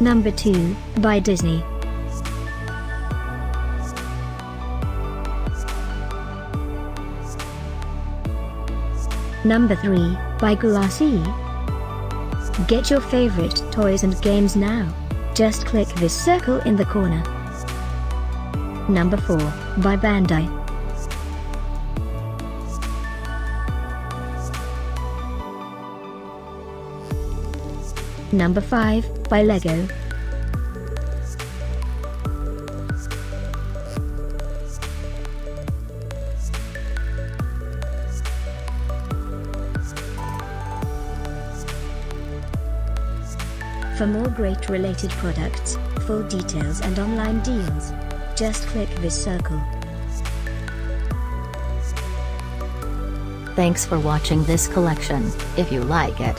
Number 2, by Disney. Number 3, by GoolRC. Get your favorite toys and games now. Just click this circle in the corner. Number 4, by Bandai. Number 5, by Lego. For more great related products, full details and online deals, just click this circle. Thanks for watching this collection. If you like it,